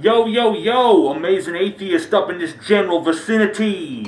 Yo, yo, yo, amazing atheist up in this general vicinity.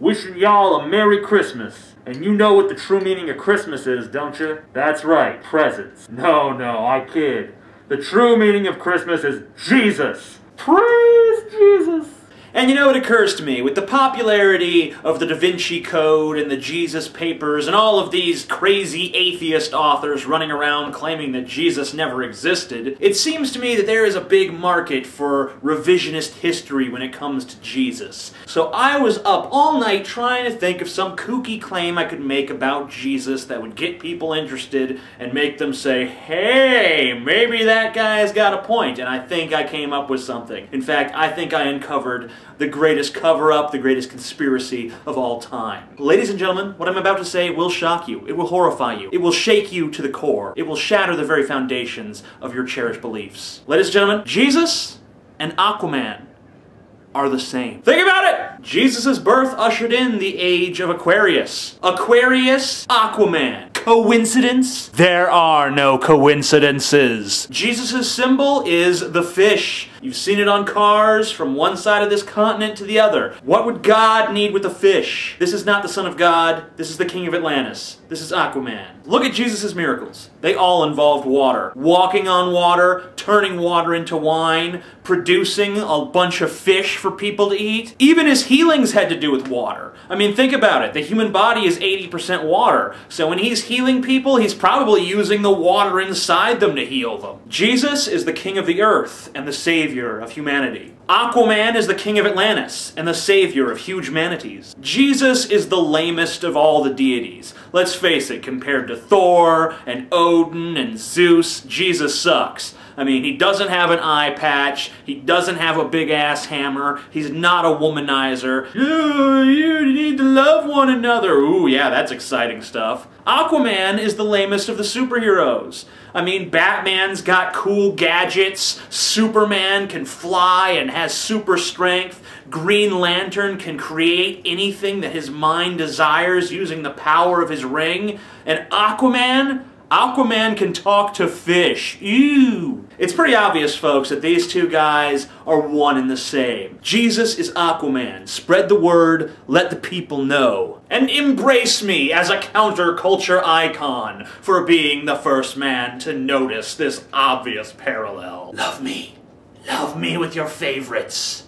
Wishing y'all a Merry Christmas. And you know what the true meaning of Christmas is, don't you? That's right, presents. No, no, I kid. The true meaning of Christmas is Jesus. Praise Jesus. And you know, it occurs to me, with the popularity of the Da Vinci Code and the Jesus Papers and all of these crazy atheist authors running around claiming that Jesus never existed, it seems to me that there is a big market for revisionist history when it comes to Jesus. So I was up all night trying to think of some kooky claim I could make about Jesus that would get people interested and make them say, hey, maybe that guy's got a point. point, and I think I came up with something. In fact, I think I uncovered the greatest cover up, the greatest conspiracy of all time. Ladies and gentlemen, what I'm about to say will shock you. It will horrify you. It will shake you to the core. It will shatter the very foundations of your cherished beliefs. Ladies and gentlemen, Jesus and Aquaman are the same. Think about it! Jesus' birth ushered in the age of Aquarius. Aquarius, Aquaman. Coincidence? There are no coincidences. Jesus' symbol is the fish. You've seen it on cars from one side of this continent to the other. What would God need with a fish? This is not the Son of God. This is the King of Atlantis. This is Aquaman. Look at Jesus' miracles. They all involved water. Walking on water, turning water into wine, producing a bunch of fish for people to eat. Even his healings had to do with water. I mean, think about it. The human body is 80% water. So when he's healing people, he's probably using the water inside them to heal them. Jesus is the king of the earth and the savior of humanity. Aquaman is the king of Atlantis and the savior of huge manatees. Jesus is the lamest of all the deities. Let's face it, compared to Thor and Odin and Zeus, Jesus sucks. I mean, he doesn't have an eye patch. He doesn't have a big ass hammer. He's not a womanizer. Ooh, you need to love one another. Ooh, yeah, that's exciting stuff. Aquaman is the lamest of the superheroes. I mean, Batman's got cool gadgets. Superman can fly and has super strength. Green Lantern can create anything that his mind desires using the power of his ring. And Aquaman? Aquaman can talk to fish. Ew. It's pretty obvious, folks, that these two guys are one and the same. Jesus is Aquaman. Spread the word, let the people know. And embrace me as a counterculture icon for being the first man to notice this obvious parallel. Love me. Love me with your favorites.